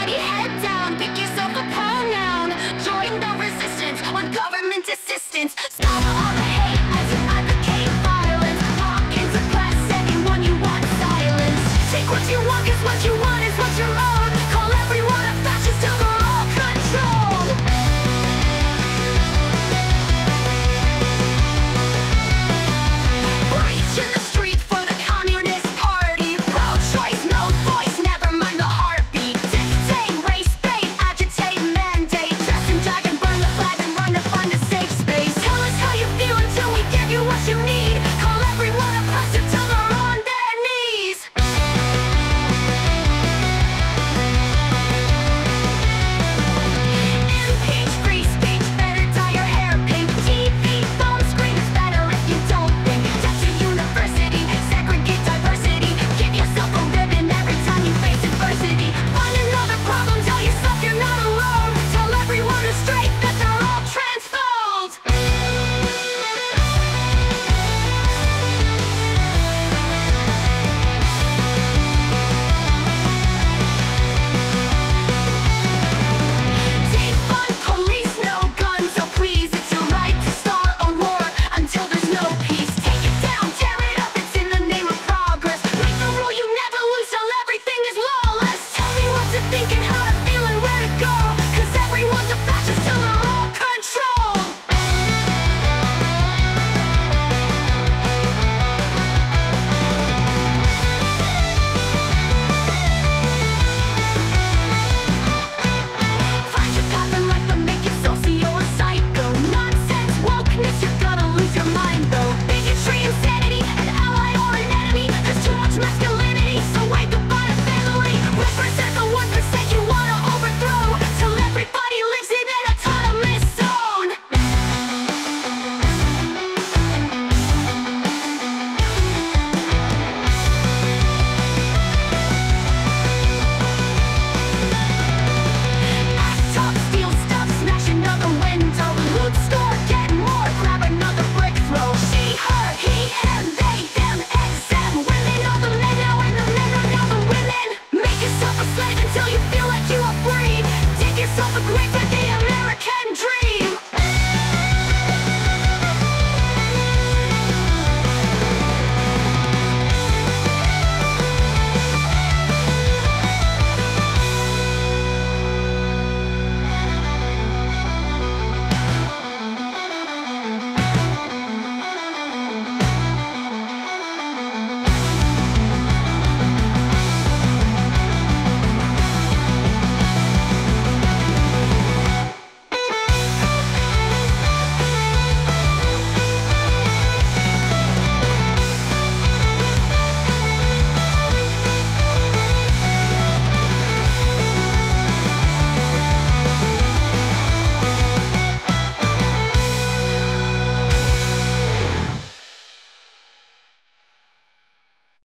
Everybody head down, pick yourself a pronoun. Join the resistance on government assistance. Stop all the